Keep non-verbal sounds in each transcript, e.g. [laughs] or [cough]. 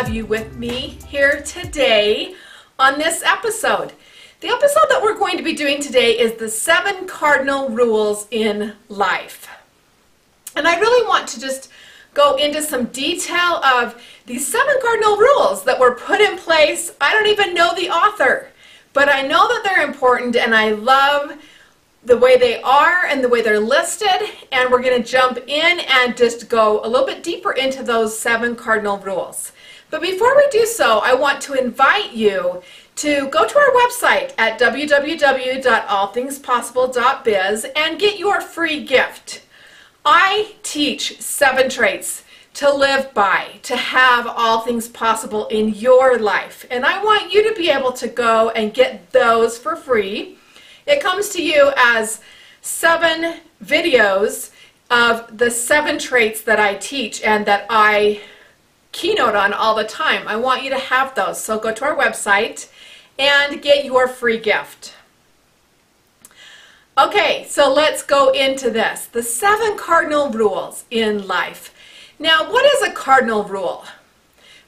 have you with me here today on this episode. The episode that we're going to be doing today is the seven cardinal rules in life. And I really want to just go into some detail of these seven cardinal rules that were put in place. I don't even know the author, but I know that they're important and I love the way they are and the way they're listed and we're going to jump in and just go a little bit deeper into those seven cardinal rules. But before we do so, I want to invite you to go to our website at www.allthingspossible.biz and get your free gift. I teach seven traits to live by, to have all things possible in your life. And I want you to be able to go and get those for free it comes to you as seven videos of the seven traits that I teach and that I keynote on all the time. I want you to have those. So go to our website and get your free gift. Okay, so let's go into this. The seven cardinal rules in life. Now, what is a cardinal rule?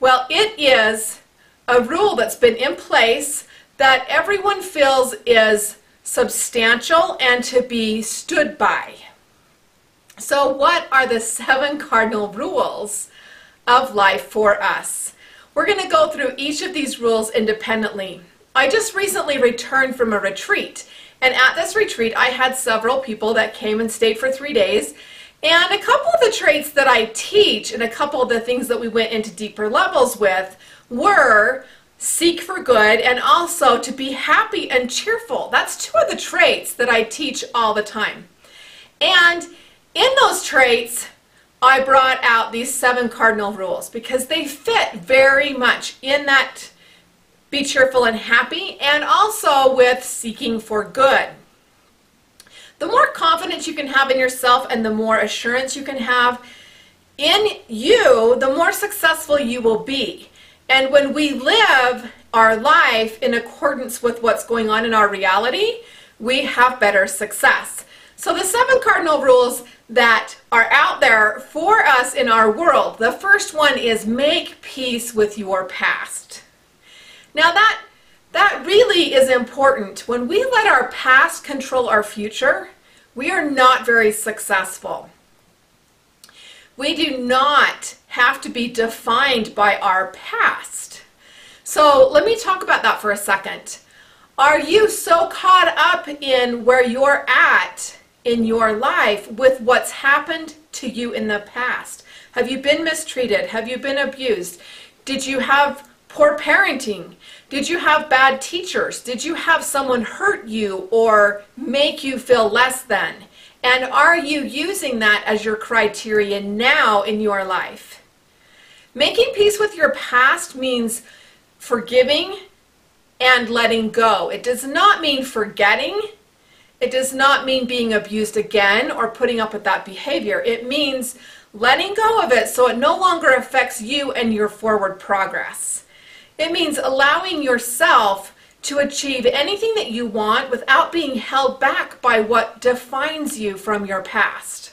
Well, it is a rule that's been in place that everyone feels is substantial, and to be stood by. So, what are the seven cardinal rules of life for us? We're going to go through each of these rules independently. I just recently returned from a retreat, and at this retreat, I had several people that came and stayed for three days. And a couple of the traits that I teach and a couple of the things that we went into deeper levels with were seek for good, and also to be happy and cheerful. That's two of the traits that I teach all the time. And in those traits, I brought out these seven cardinal rules because they fit very much in that be cheerful and happy, and also with seeking for good. The more confidence you can have in yourself and the more assurance you can have in you, the more successful you will be. And when we live our life in accordance with what's going on in our reality, we have better success. So, the seven cardinal rules that are out there for us in our world the first one is make peace with your past. Now, that, that really is important. When we let our past control our future, we are not very successful. We do not have to be defined by our past. So let me talk about that for a second. Are you so caught up in where you're at in your life with what's happened to you in the past? Have you been mistreated? Have you been abused? Did you have poor parenting? Did you have bad teachers? Did you have someone hurt you or make you feel less than? And are you using that as your criteria now in your life? Making peace with your past means forgiving and letting go. It does not mean forgetting. It does not mean being abused again or putting up with that behavior. It means letting go of it so it no longer affects you and your forward progress. It means allowing yourself to achieve anything that you want without being held back by what defines you from your past.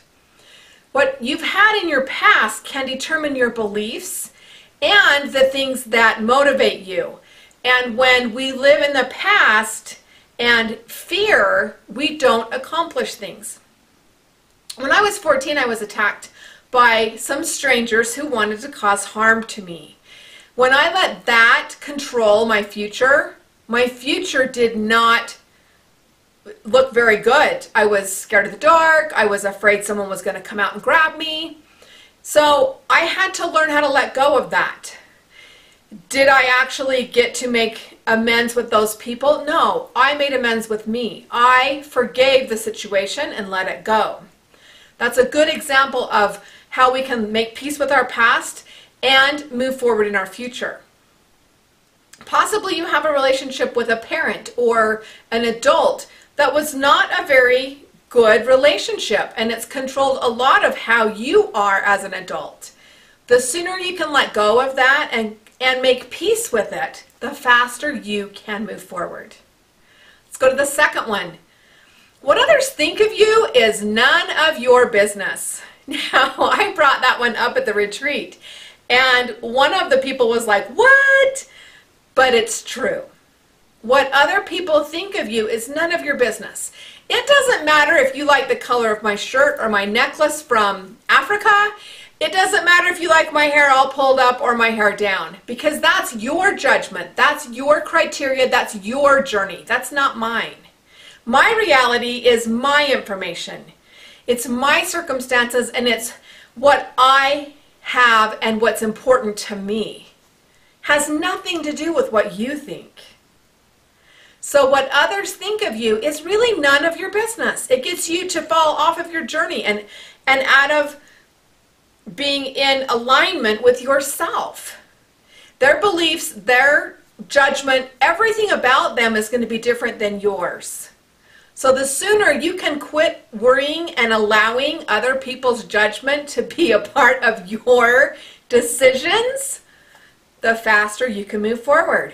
What you've had in your past can determine your beliefs and the things that motivate you. And when we live in the past and fear, we don't accomplish things. When I was 14, I was attacked by some strangers who wanted to cause harm to me. When I let that control my future, my future did not look very good. I was scared of the dark. I was afraid someone was going to come out and grab me. So I had to learn how to let go of that. Did I actually get to make amends with those people? No, I made amends with me. I forgave the situation and let it go. That's a good example of how we can make peace with our past and move forward in our future. Possibly you have a relationship with a parent or an adult that was not a very good relationship and it's controlled a lot of how you are as an adult. The sooner you can let go of that and, and make peace with it, the faster you can move forward. Let's go to the second one. What others think of you is none of your business. [laughs] Now, I brought that one up at the retreat. And one of the people was like, What? But it's true. What other people think of you is none of your business. It doesn't matter if you like the color of my shirt or my necklace from Africa. It doesn't matter if you like my hair all pulled up or my hair down because that's your judgment. That's your criteria. That's your journey. That's not mine. My reality is my information. It's my circumstances and it's what I have and what's important to me. Has nothing to do with what you think. So what others think of you is really none of your business. It gets you to fall off of your journey and and out of being in alignment with yourself. Their beliefs, their judgment, everything about them is going to be different than yours. So the sooner you can quit worrying and allowing other people's judgment to be a part of your decisions, the faster you can move forward.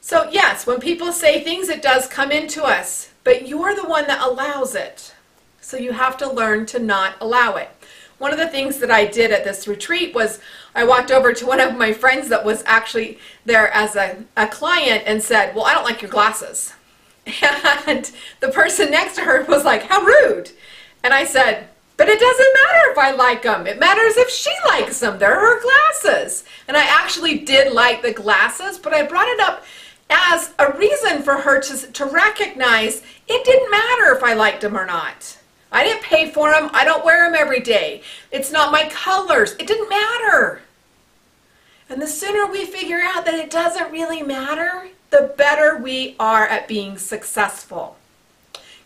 So, yes, when people say things, it does come into us, but you're the one that allows it. So, you have to learn to not allow it. One of the things that I did at this retreat was I walked over to one of my friends that was actually there as a, a client and said, Well, I don't like your glasses. [laughs] And the person next to her was like, How rude. And I said, But it doesn't matter if I like them. It matters if she likes them. They're her glasses. And I actually did like the glasses, but I brought it up as a reason for her to, to recognize it didn't matter if I liked them or not. I didn't pay for them. I don't wear them every day. It's not my colors. It didn't matter. And the sooner we figure out that it doesn't really matter, the better we are at being successful.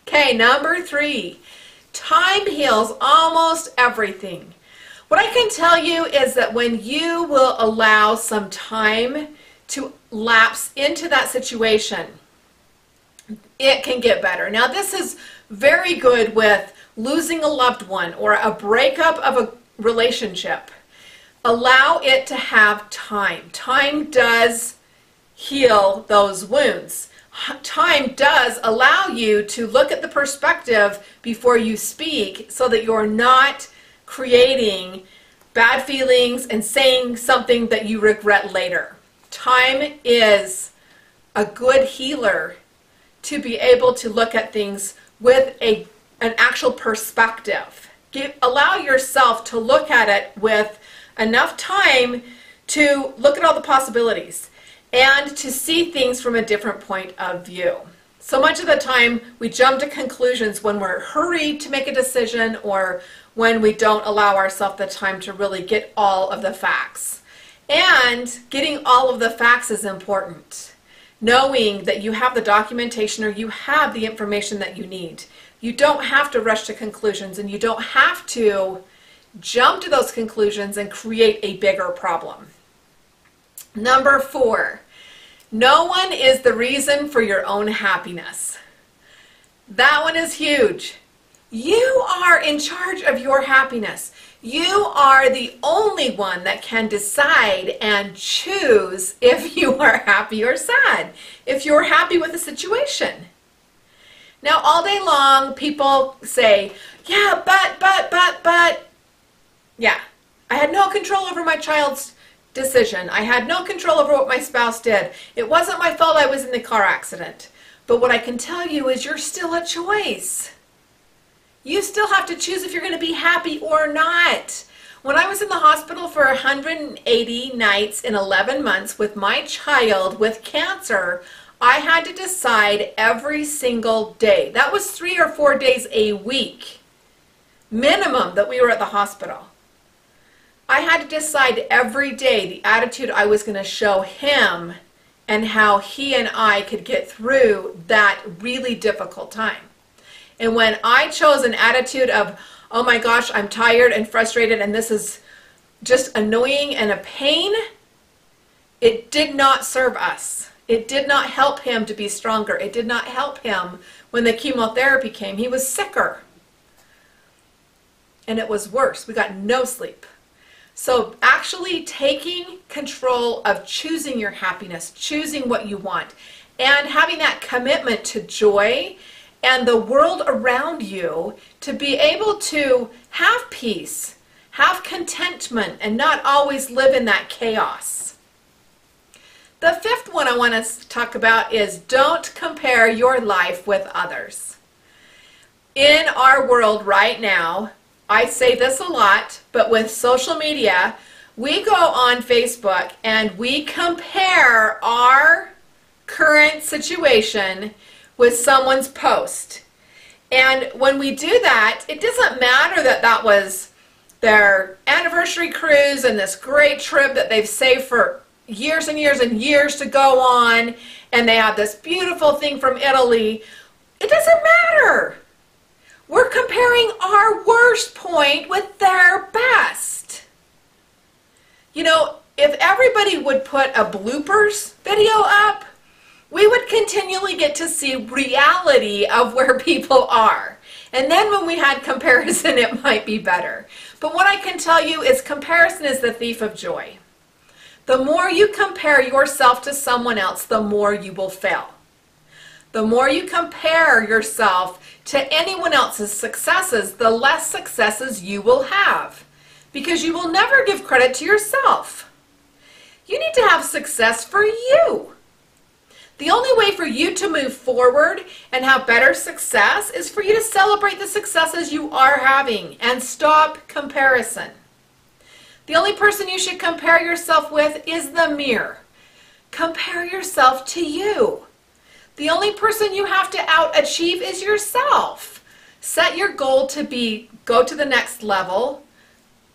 Okay, number three, time heals almost everything. What I can tell you is that when you will allow some time to lapse into that situation, it can get better. Now, this is very good with losing a loved one or a breakup of a relationship. Allow it to have time. Time does heal those wounds. Time does allow you to look at the perspective before you speak so that you're not creating bad feelings and saying something that you regret later. Time is a good healer to be able to look at things with a, an actual perspective. Give, allow yourself to look at it with enough time to look at all the possibilities and to see things from a different point of view. So much of the time, we jump to conclusions when we're hurried to make a decision or when we don't allow ourselves the time to really get all of the facts. And getting all of the facts is important. Knowing that you have the documentation or you have the information that you need. You don't have to rush to conclusions and you don't have to jump to those conclusions and create a bigger problem. Number four, no one is the reason for your own happiness. That one is huge. You are in charge of your happiness. You are the only one that can decide and choose if [laughs] you are happy or sad, if you're happy with a situation. Now, all day long, people say, yeah, but, but, but, but. Yeah, I had no control over my child's decision. I had no control over what my spouse did. It wasn't my fault I was in the car accident. But what I can tell you is you're still a choice. You still have to choose if you're going to be happy or not. When I was in the hospital for 180 nights in 11 months with my child with cancer, I had to decide every single day. That was three or four days a week, minimum, that we were at the hospital. I had to decide every day the attitude I was going to show him and how he and I could get through that really difficult time. And when I chose an attitude of, oh my gosh, I'm tired and frustrated and this is just annoying and a pain, it did not serve us. It did not help him to be stronger. It did not help him when the chemotherapy came. He was sicker. And it was worse. We got no sleep. So, actually taking control of choosing your happiness, choosing what you want, and having that commitment to joy and the world around you to be able to have peace, Have contentment and not always live in that chaos. The fifth one I want to talk about is don't compare your life with others. In our world right now, I say this a lot, but with social media, we go on Facebook and we compare our current situation with someone's post. And when we do that, it doesn't matter that that was their anniversary cruise and this great trip that they've saved for years and years and years to go on, and they have this beautiful thing from Italy. It doesn't matter. We're comparing our worst point with their best. You know, if everybody would put a bloopers video up, we would continually get to see reality of where [laughs] people are. And then when we had comparison, [laughs] it might be better. But what I can tell you is comparison is the thief of joy. The more you compare yourself to someone else, the more you will fail. The more you compare yourself to anyone else's successes, the less successes you will have because you will never give credit to yourself. You need to have success for you. The only way for you to move forward and have better success is for you to celebrate the successes you are having and stop comparison. The only person you should compare yourself with is the mirror. Compare yourself to you. The only person you have to out achieve is yourself. Set your goal to be go to the next level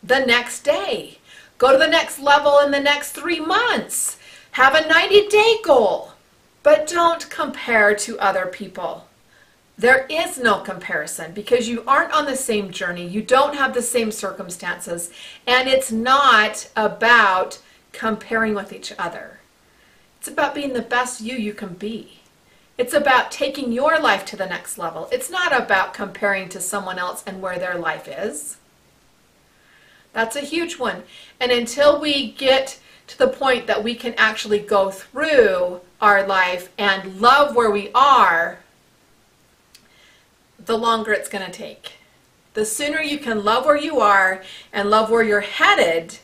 the next day. Go to the next level in the next three months. Have a 90 day goal. But don't compare to other people. There is no comparison because you aren't on the same journey. You don't have the same circumstances. And it's not about comparing with each other. It's about being the best you you can be. It's about taking your life to the next level. It's not about comparing to someone else and where their life is. That's a huge one. And until we get to the point that we can actually go through our life and love where we are, the longer it's going to take. The sooner you can love where you are and love where you're headed,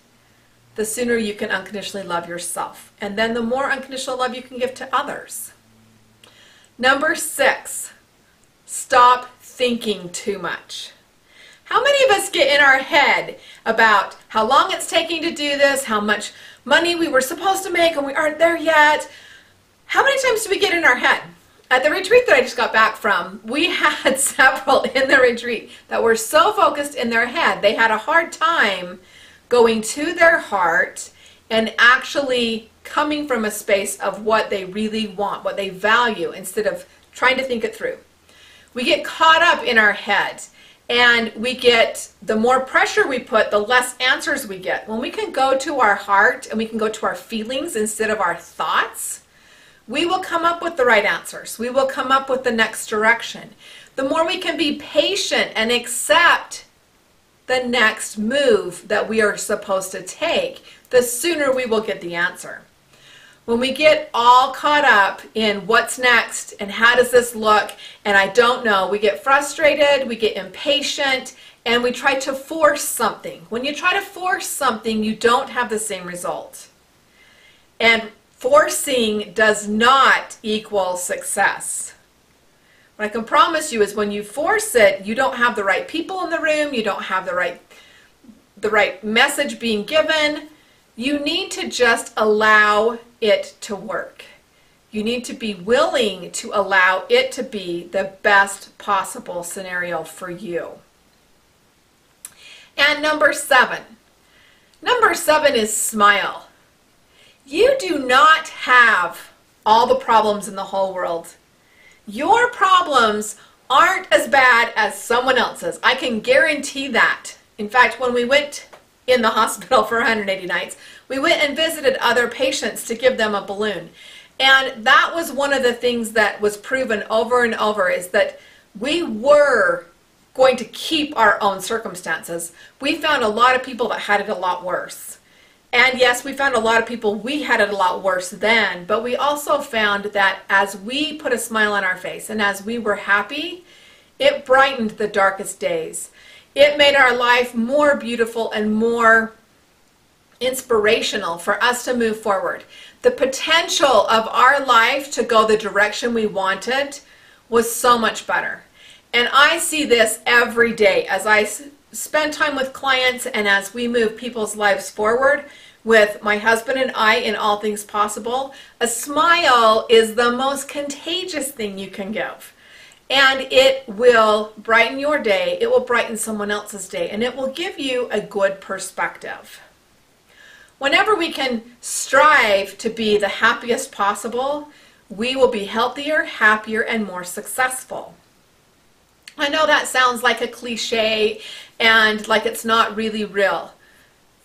the sooner you can unconditionally love yourself. And then the more unconditional love you can give to others. Number six, stop thinking too much. How many of us get in our head about how long it's taking to do this, how much money we were supposed to make and we aren't there yet? How many times do we get in our head? At the retreat that I just got back from, we [laughs] had several in the retreat that were so focused in their head, they had a hard time going to their heart and actually coming from a space of what they really want, what they value, instead of trying to think it through. We get caught up in our head and we get the more pressure we put, the less answers we get. When we can go to our heart and we can go to our feelings instead of our thoughts, we will come up with the right answers. We will come up with the next direction. The more we can be patient and accept the next move that we are supposed to take, the sooner we will get the answer. When we get all caught up in what's next and how does this look, and I don't know, we get frustrated, we get impatient, and we try to force something. When you try to force something, you don't have the same result. And forcing does not equal success. What I can promise you is when you force it, you don't have the right people in the room, you don't have the right the right message being given. You need to just allow it to work. You need to be willing to allow it to be the best possible scenario for you. And number seven. Number seven is smile. You do not have all the problems in the whole world. Your problems aren't as bad as someone else's. I can guarantee that. In fact, when we went in the [laughs] hospital for 180 nights, we went and visited other patients to give them a balloon. And that was one of the things that was proven over and over is that we were going to keep our own circumstances. We found a lot of people that had it a lot worse. And yes, we found a lot of people we had it a lot worse then, but we also found that as we put a smile on our face and as we were happy, it brightened the darkest days. It made our life more beautiful and more inspirational for us to move forward. The potential of our life to go the direction we wanted was so much better. And I see this every day as I spend time with clients and as we move people's lives forward with my husband and I in all things possible. A smile is the most contagious thing you can give. And it will brighten your day, it will brighten someone else's day, and it will give you a good perspective. Whenever we can strive to be the happiest possible, we will be healthier, happier, and more successful. I know that sounds like a cliche and like it's not really real,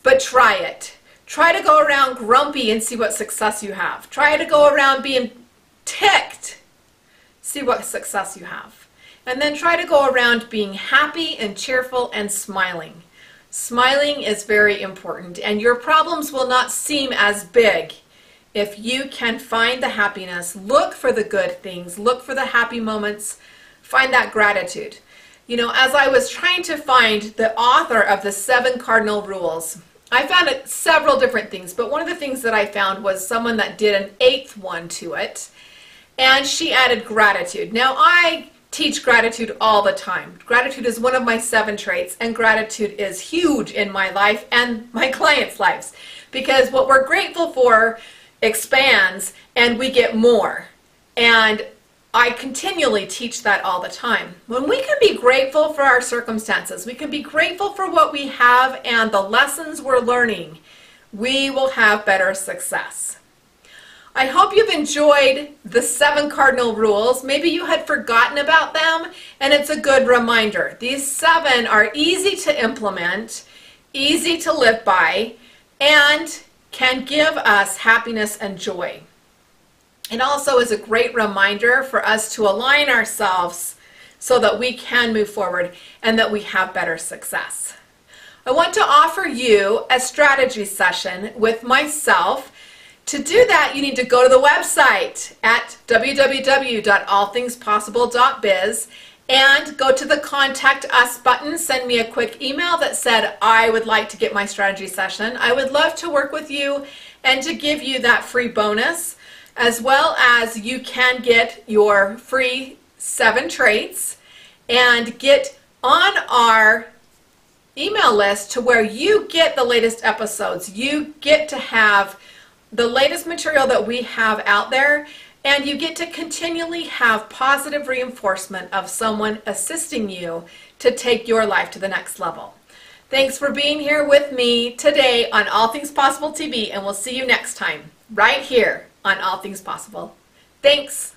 but try it. Try to go around grumpy and see what success you have. Try to go around being ticked, see what success you have. And then try to go around being happy and cheerful and smiling. Smiling is very important, and your problems will not seem as big if you can find the happiness, look for the good things, look for the happy moments, find that gratitude. You know, as I was trying to find the author of the seven cardinal rules, I found it several different things, but one of the things that I found was someone that did an eighth one to it, and she added gratitude. Now, I teach gratitude all the time. Gratitude is one of my seven traits, and gratitude is huge in my life and my [laughs] clients' lives because what we're grateful for expands and we get more. And I continually teach that all the time. When we can be grateful for our circumstances, we can be grateful for what we have and the lessons we're learning, we will have better success. I hope you've enjoyed the seven cardinal rules. Maybe you had forgotten about them, and it's a good reminder. These seven are easy to implement, easy to live by, and can give us happiness and joy. It also is a great reminder for us to align ourselves so that we can move forward and that we have better success. I want to offer you a strategy session with myself. To do that, you need to go to the website at www.allthingspossible.biz and go to the contact us button send me a quick email that said i would like to get my strategy session i would love to work with you and to give you that free bonus as well as you can get your free seven traits and get on our email list to where you get the latest episodes. You get to have the latest material that we have out there and you get to continually have positive reinforcement of someone assisting you to take your life to the next level. Thanks for being here with me today on All Things Possible TV and we'll see you next time right here on All Things Possible. Thanks.